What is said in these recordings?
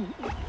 Mm-hmm.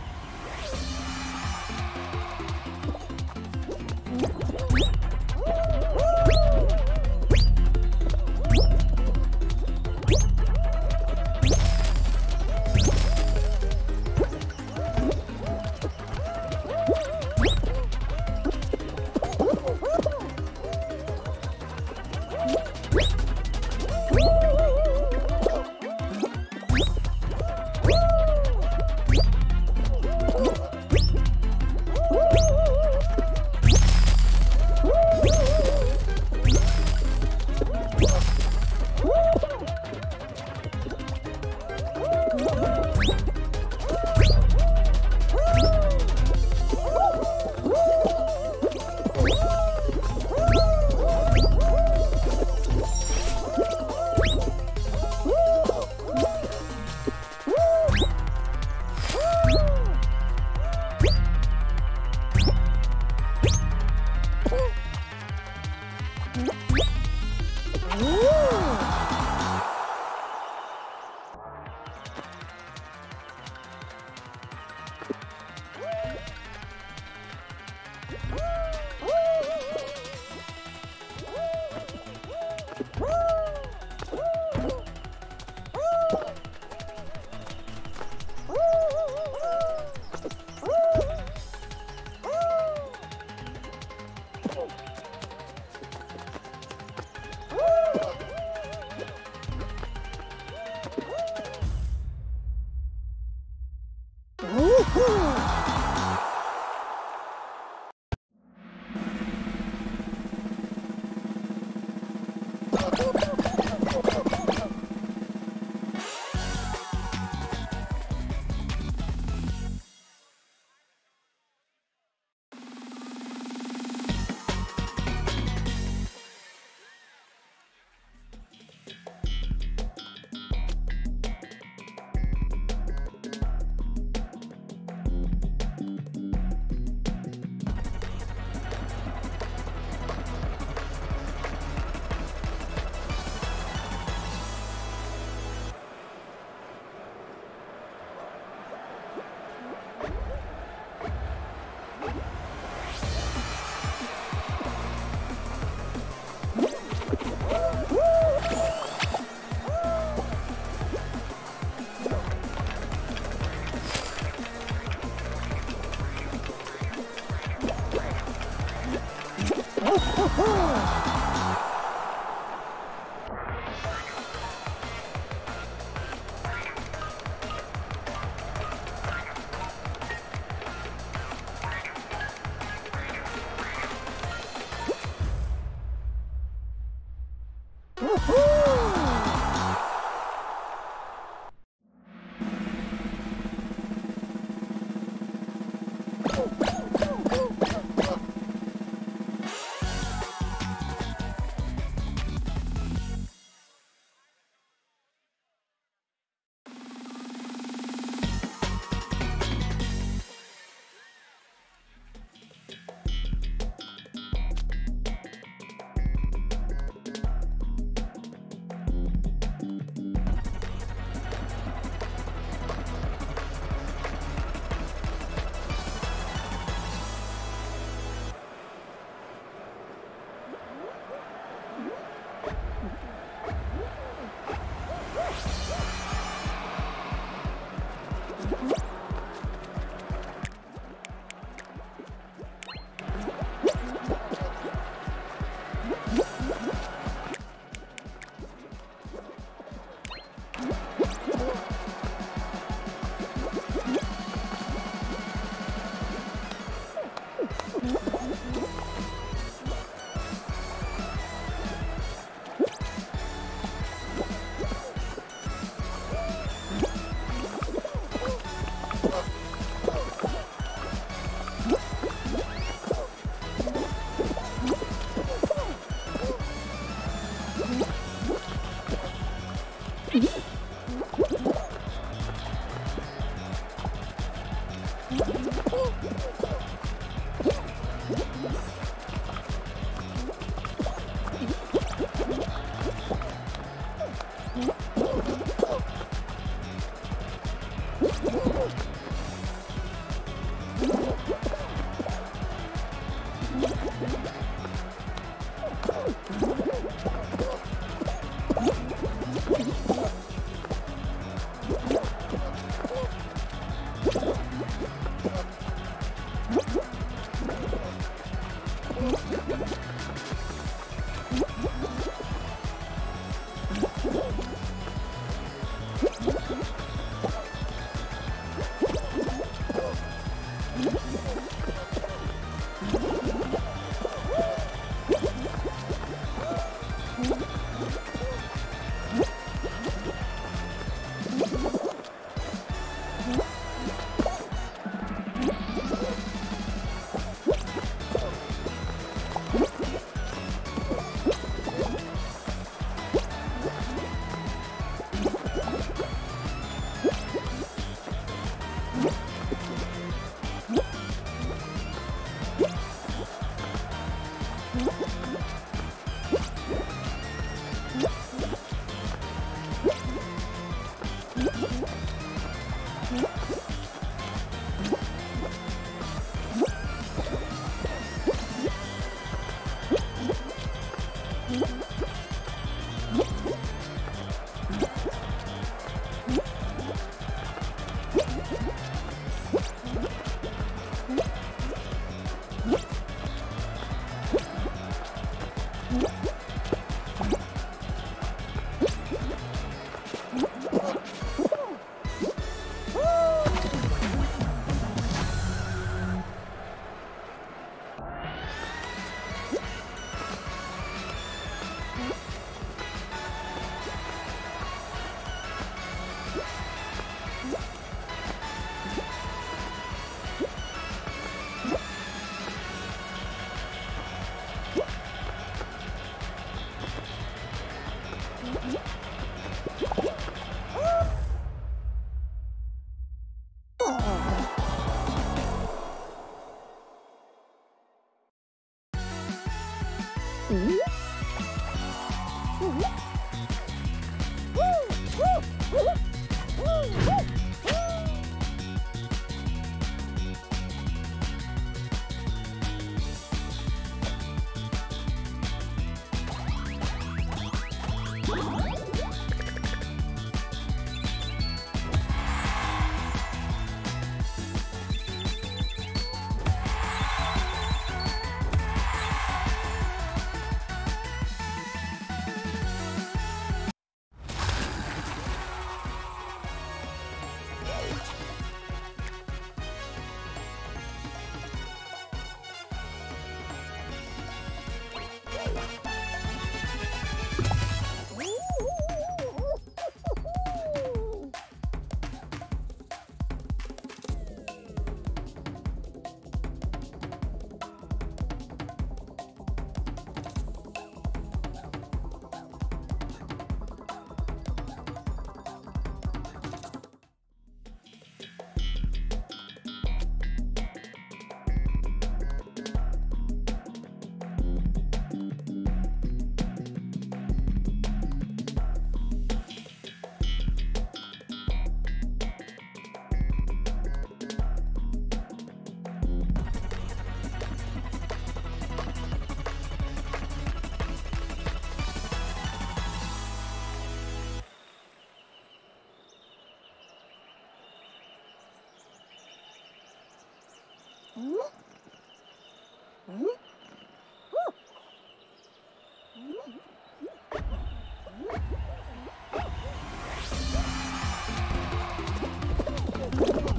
Mm-hmm.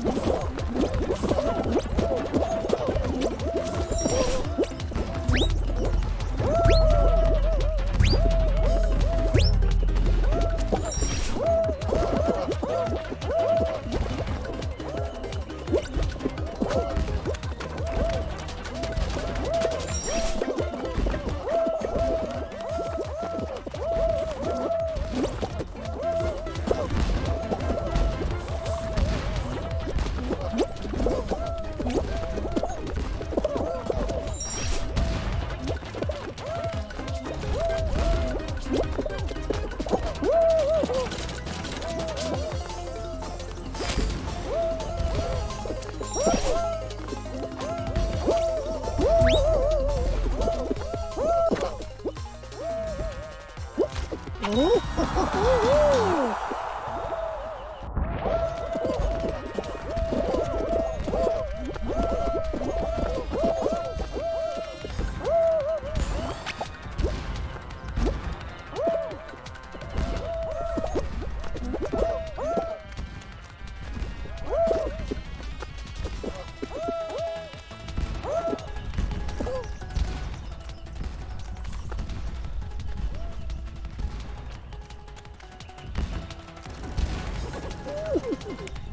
Let's go. Woo!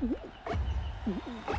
Mm-hmm.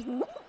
Mm-hmm.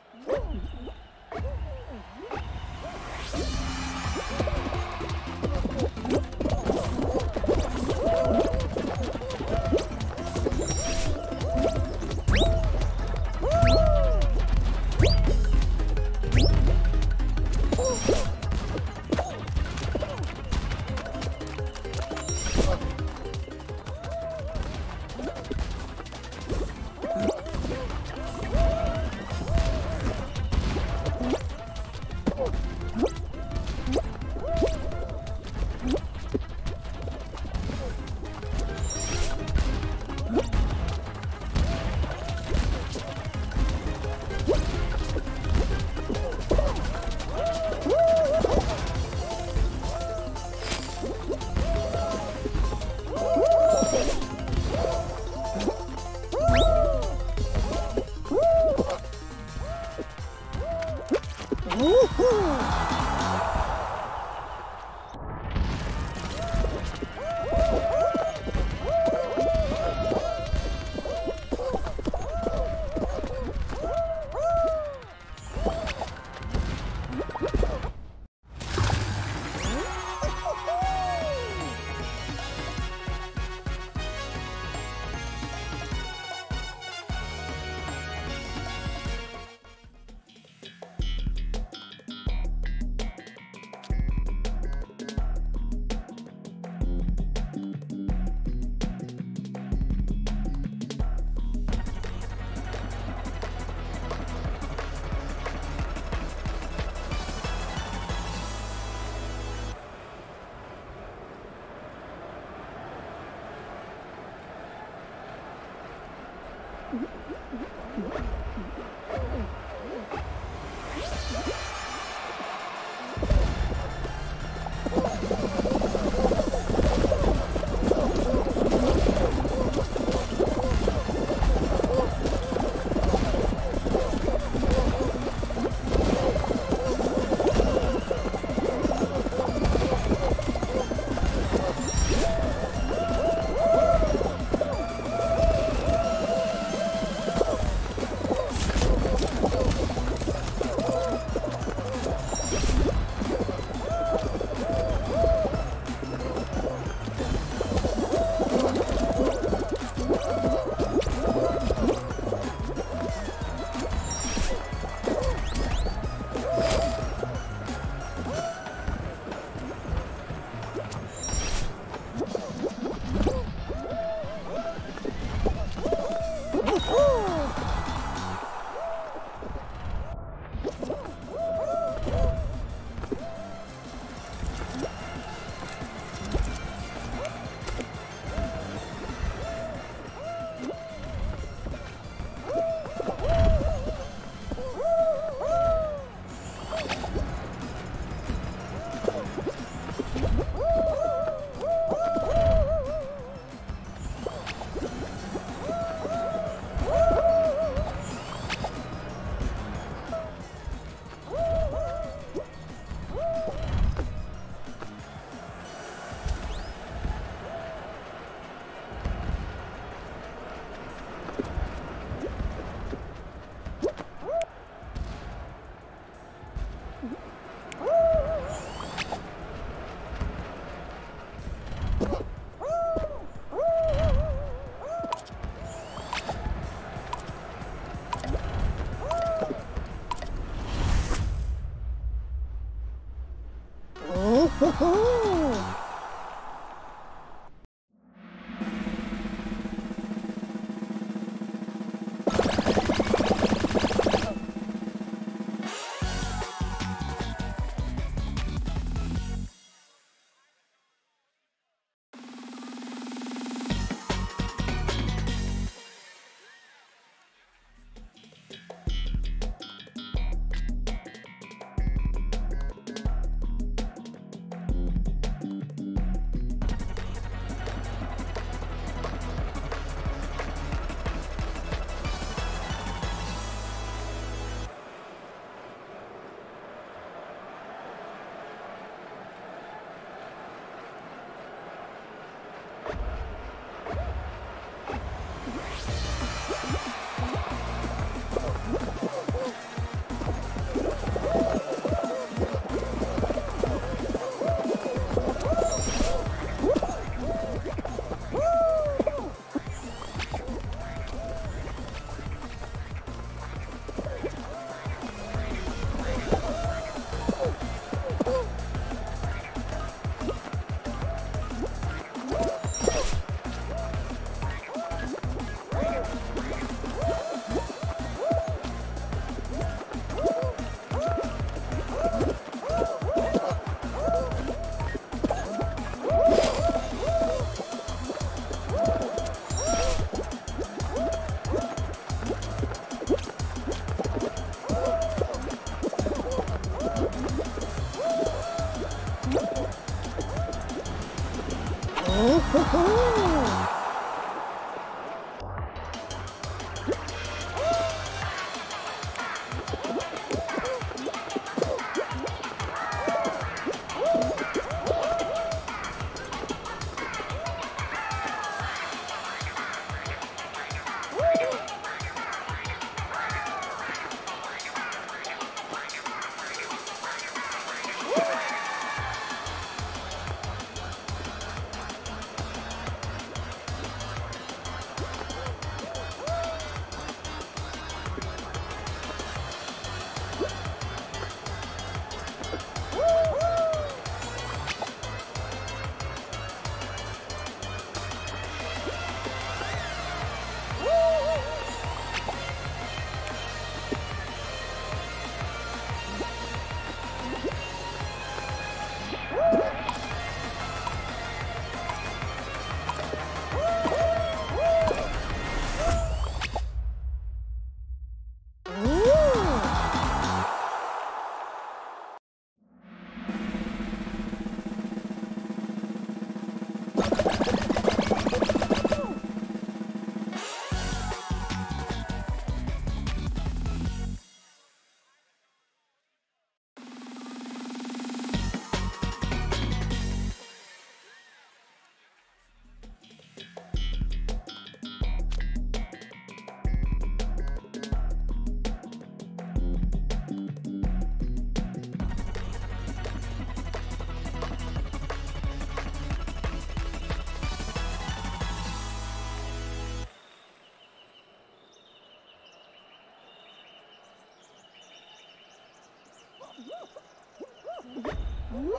Hum?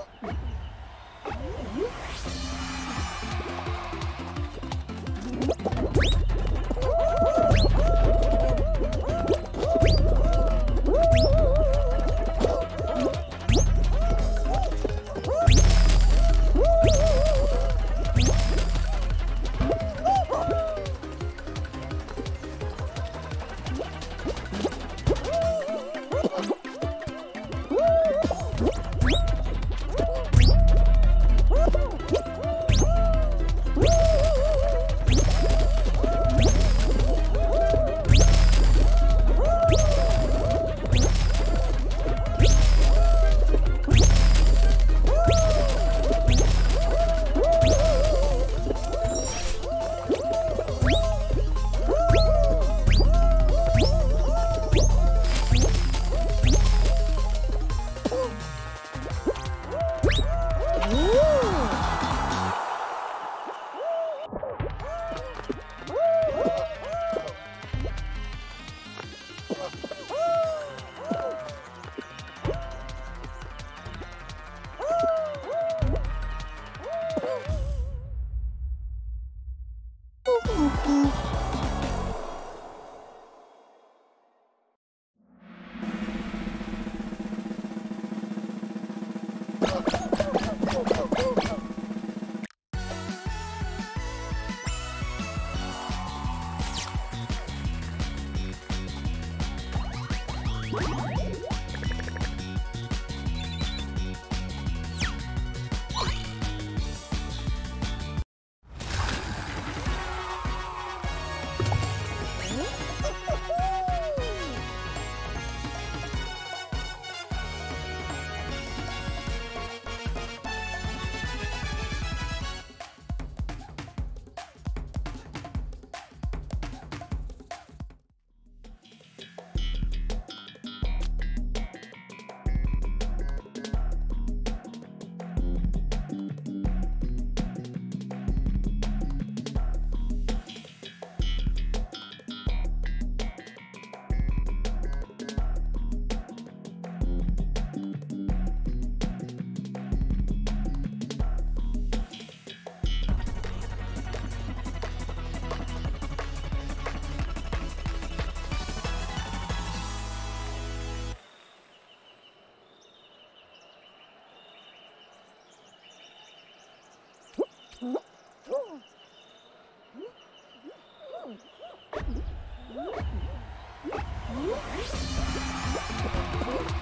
Oh, my God.